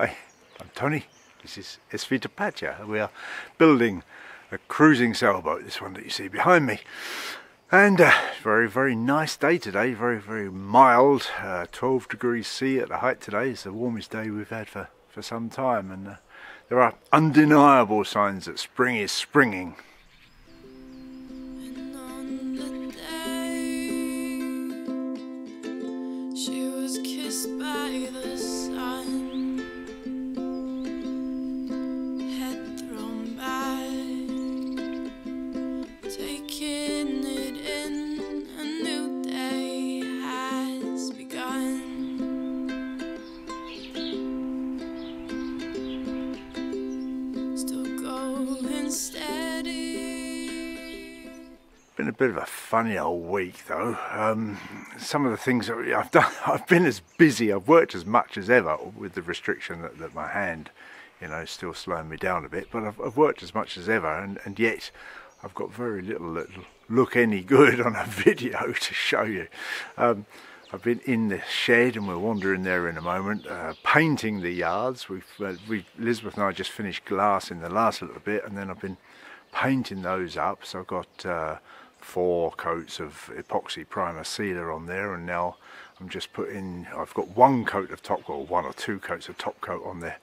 Hi, I'm Tony. This is SV Tapatya. We are building a cruising sailboat, this one that you see behind me. And uh, very, very nice day today. Very, very mild. Uh, 12 degrees C at the height today. It's the warmest day we've had for, for some time. And uh, there are undeniable signs that spring is springing. Been a bit of a funny old week though. Um, some of the things that I've done, I've been as busy, I've worked as much as ever with the restriction that, that my hand, you know, is still slowing me down a bit, but I've, I've worked as much as ever and, and yet I've got very little that look any good on a video to show you. Um, I've been in the shed and we'll wander in there in a moment, uh, painting the yards. We've, uh, we Elizabeth and I just finished glass in the last little bit and then I've been painting those up. So I've got uh, four coats of epoxy primer sealer on there and now I'm just putting, I've got one coat of top coat, one or two coats of top coat on there.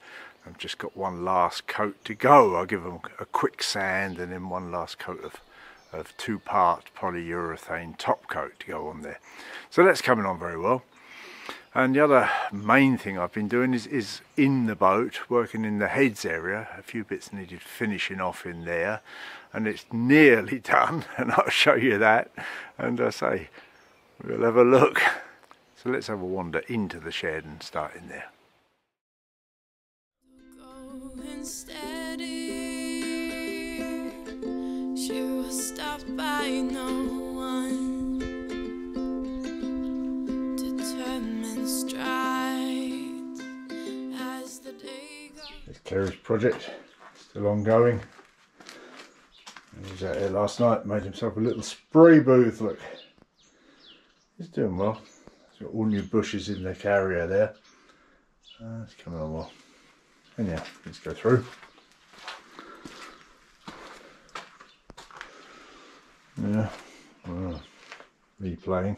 I've just got one last coat to go. I'll give them a quick sand and then one last coat of, of two-part polyurethane top coat to go on there. So that's coming on very well. And the other main thing I've been doing is, is in the boat, working in the heads area. A few bits needed finishing off in there and it's nearly done and I'll show you that and I say we'll have a look so let's have a wander into the shed and start in there This Clary's project still ongoing he was out here last night, made himself a little spray booth, look. He's doing well. He's got all new bushes in the carrier there. Uh, it's coming on well. Anyhow, let's go through. Yeah, well, replaying.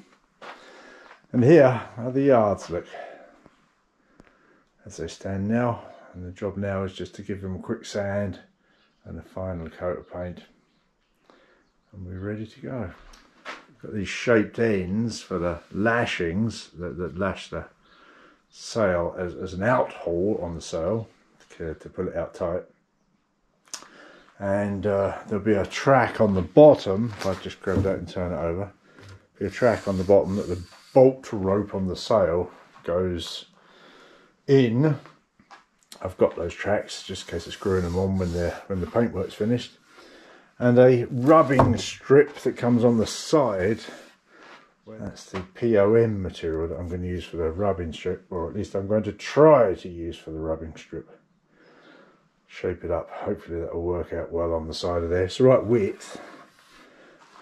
And here are the yards, look. As they stand now. And the job now is just to give them a quick sand and a final coat of paint and we're ready to go. Got these shaped ends for the lashings that, that lash the sail as, as an out haul on the sail to, to pull it out tight. And uh, there'll be a track on the bottom, if I just grab that and turn it over, be a track on the bottom that the bolt rope on the sail goes in. I've got those tracks just in case of screwing them on when the when the paintwork's finished and a rubbing strip that comes on the side that's the POM material that I'm going to use for the rubbing strip or at least I'm going to try to use for the rubbing strip shape it up. Hopefully that will work out well on the side of there. It's the right width.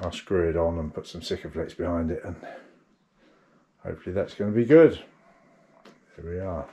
I'll screw it on and put some Sikaflex behind it and hopefully that's going to be good. There we are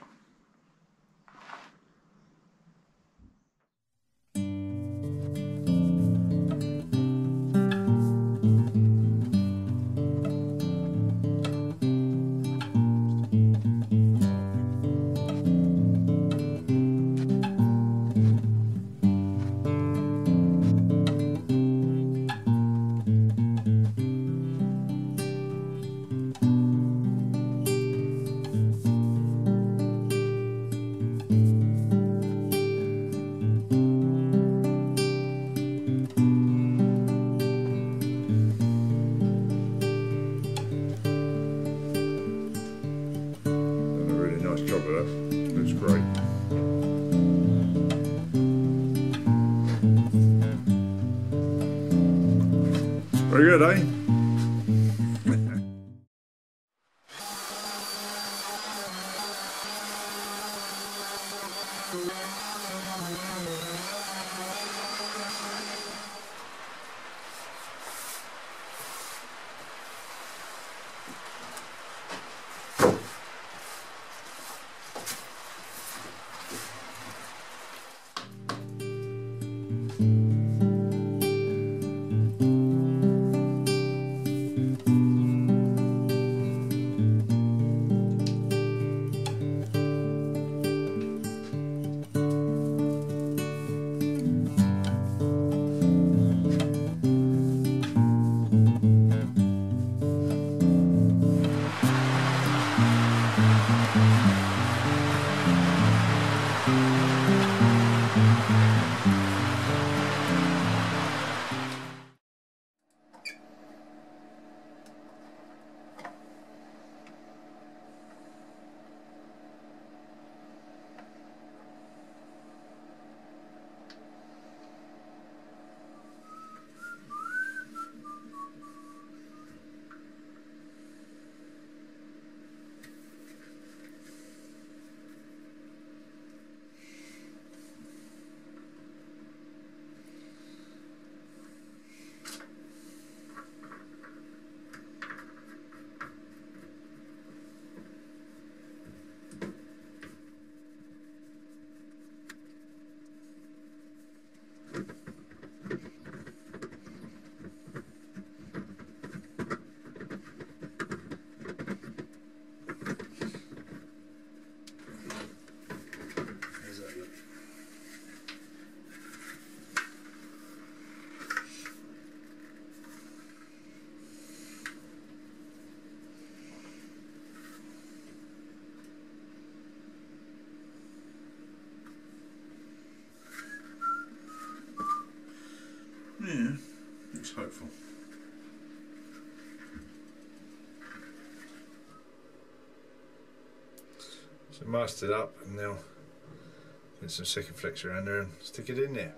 hopeful. So masked it up and now put some Sikaflex around there and stick it in there.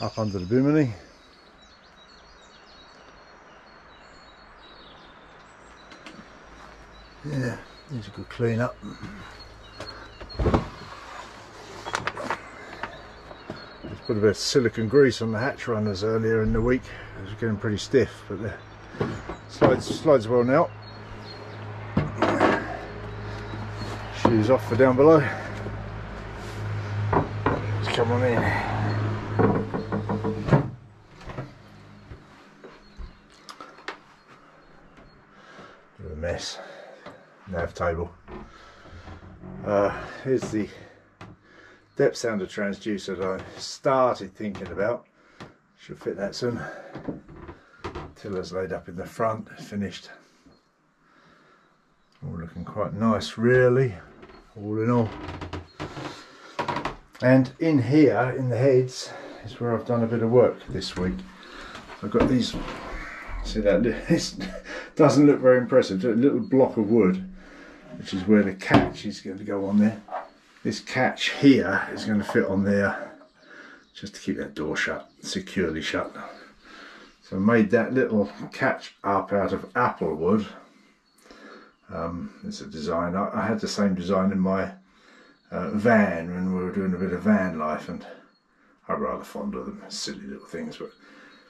Up under the bimini. Yeah, needs a good clean up. Just put a bit of silicon grease on the hatch runners earlier in the week. It was getting pretty stiff, but the slides slides well now. Shoes off for down below. Let's come on in. Mess. Nav table. Uh, here's the depth sounder transducer that I started thinking about. Should fit that soon tiller's laid up in the front finished. All looking quite nice really all in all. And in here in the heads is where I've done a bit of work this week. I've got these see that this doesn't look very impressive. A little block of wood which is where the catch is going to go on there. This catch here is going to fit on there just to keep that door shut securely shut. So I made that little catch up out of apple wood. Um, it's a design. I, I, had the same design in my uh, van when we were doing a bit of van life and I'm rather fond of them silly little things but a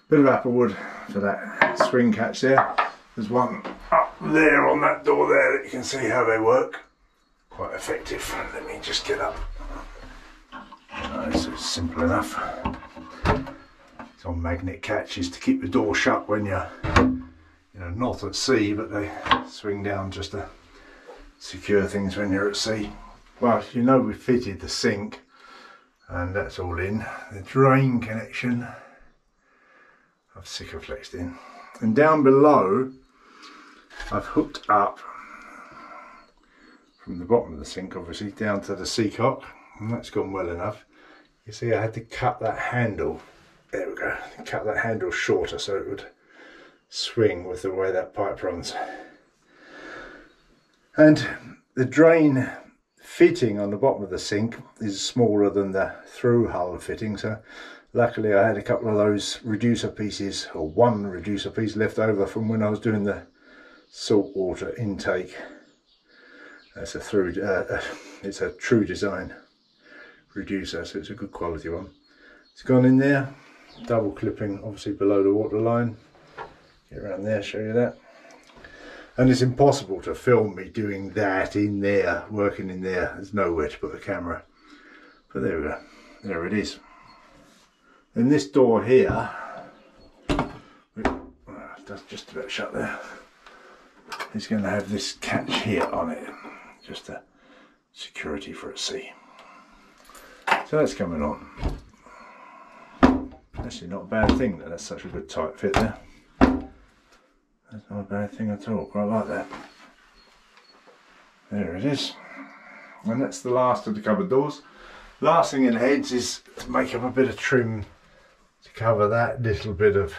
Bit of apple wood for that swing catch there. There's one up there on that door there that you can see how they work. Quite effective. Let me just get up. Nice, it's simple enough. It's on magnet catches to keep the door shut when you're you know not at sea but they swing down just to secure things when you're at sea. Well you know we fitted the sink and that's all in. The drain connection I've Sikaflexed in. And down below, I've hooked up from the bottom of the sink, obviously, down to the seacock, and that's gone well enough. You see, I had to cut that handle. There we go. Cut that handle shorter so it would swing with the way that pipe runs. And the drain fitting on the bottom of the sink is smaller than the through hull fitting, so luckily I had a couple of those reducer pieces or one reducer piece left over from when I was doing the saltwater intake that's a through uh, uh, it's a TruDesign reducer so it's a good quality one it's gone in there double clipping obviously below the water line. Get around there, show you that. And it's impossible to film me doing that in there, working in there. There's nowhere to put the camera. But there we go. There it is. And this door here, that's just about shut there, is going to have this catch here on it. Just a security for a sea. So that's coming on. Actually not a bad thing that that's such a good tight fit there. That's not a bad thing at all, quite like that. There it is. And that's the last of the cupboard doors. Last thing in the heads is to make up a bit of trim to cover that little bit of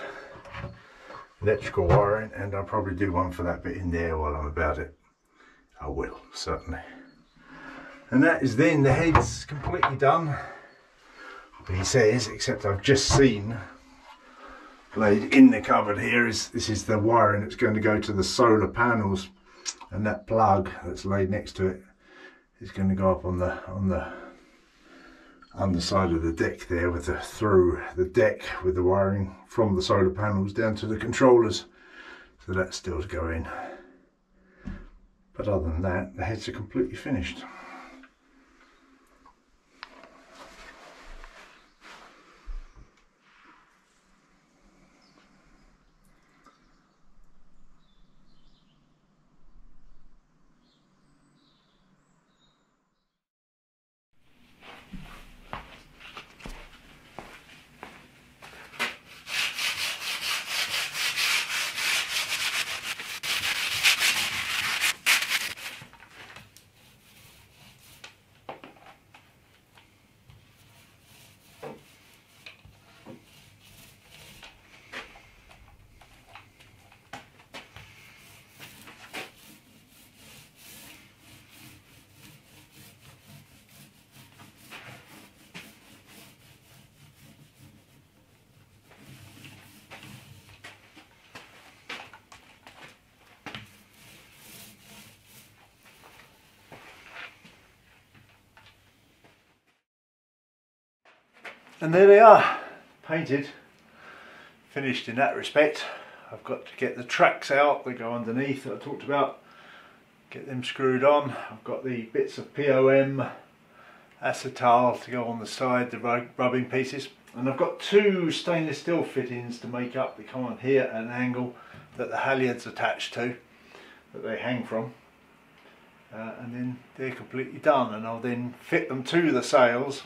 electrical wiring and I'll probably do one for that bit in there while I'm about it. I will, certainly. And that is then the head's completely done. He says, except I've just seen laid in the cupboard here is this is the wiring that's going to go to the solar panels and that plug that's laid next to it is going to go up on the on the underside of the deck there with the through the deck with the wiring from the solar panels down to the controllers. So that still going. But other than that the heads are completely finished And there they are, painted, finished in that respect. I've got to get the tracks out that go underneath that I talked about, get them screwed on. I've got the bits of POM acetal to go on the side, the rubbing pieces. And I've got two stainless steel fittings to make up. They come on here at an angle that the halyard's attached to, that they hang from. Uh, and then they're completely done and I'll then fit them to the sails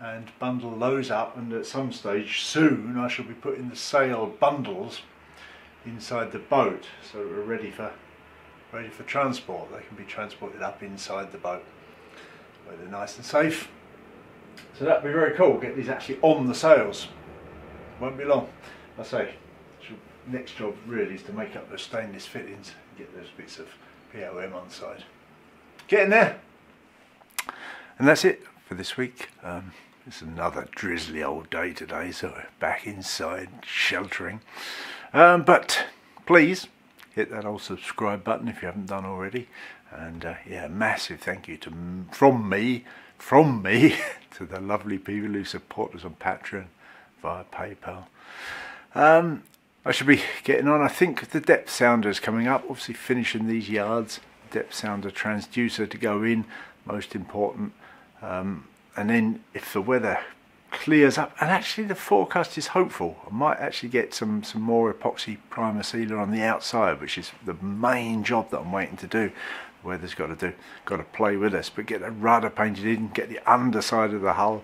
and bundle those up and at some stage soon I shall be putting the sail bundles inside the boat so we're ready for ready for transport. They can be transported up inside the boat where they're nice and safe. So that'd be very cool get these actually on the sails. Won't be long. I say next job really is to make up the stainless fittings and get those bits of POM on side. Getting there. And that's it for this week. Um, it's another drizzly old day today, so we're back inside sheltering. Um, but please hit that old subscribe button if you haven't done already. And uh, yeah, massive thank you to from me, from me to the lovely people who support us on Patreon via PayPal. Um, I should be getting on. I think the depth sounder is coming up. Obviously, finishing these yards. Depth sounder transducer to go in, most important. Um, and then if the weather clears up and actually the forecast is hopeful. I might actually get some some more epoxy primer sealer on the outside which is the main job that I'm waiting to do. The weather's got to do got to play with us but get the rudder painted in get the underside of the hull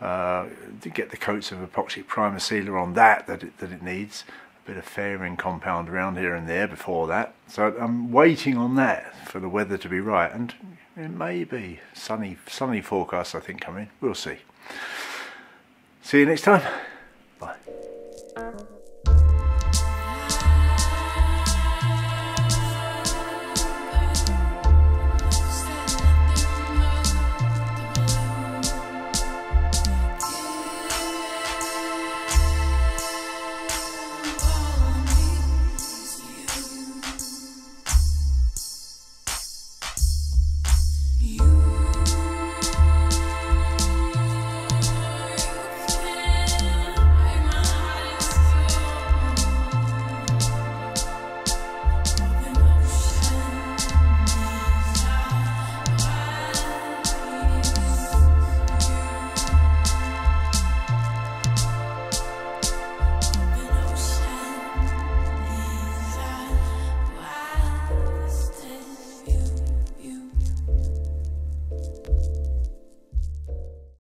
uh, to get the coats of epoxy primer sealer on that that it, that it needs. A bit of fairing compound around here and there before that. So I'm waiting on that for the weather to be right. And it may be sunny, sunny forecast, I think, coming. We'll see. See you next time. Bye.